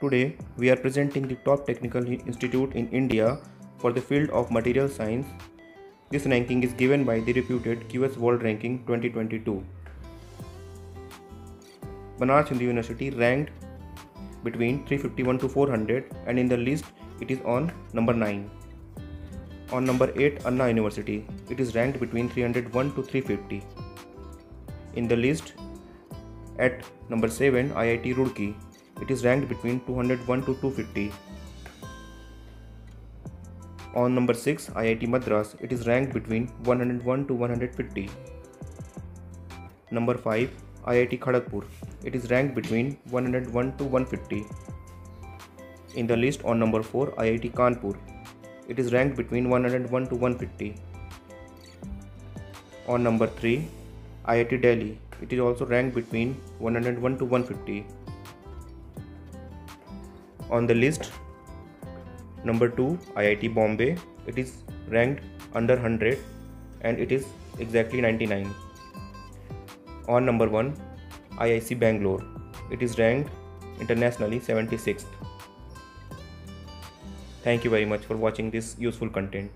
Today, we are presenting the top technical institute in India for the field of material science. This ranking is given by the reputed QS World Ranking 2022. Banaras Hindu University ranked between 351 to 400 and in the list it is on number 9. On number 8 Anna University, it is ranked between 301 to 350. In the list at number 7 IIT Roorkee, it is ranked between 201 to 250. On number 6 IIT Madras, it is ranked between 101 to 150. Number 5 IIT Kharagpur, it is ranked between 101 to 150. In the list on number 4 IIT Kanpur, it is ranked between 101 to 150. On number 3 IIT Delhi, it is also ranked between 101 to 150. On the list, number 2 IIT Bombay, it is ranked under 100 and it is exactly 99. On number 1 IISc Bangalore, it is ranked internationally 76th. Thank you very much for watching this useful content.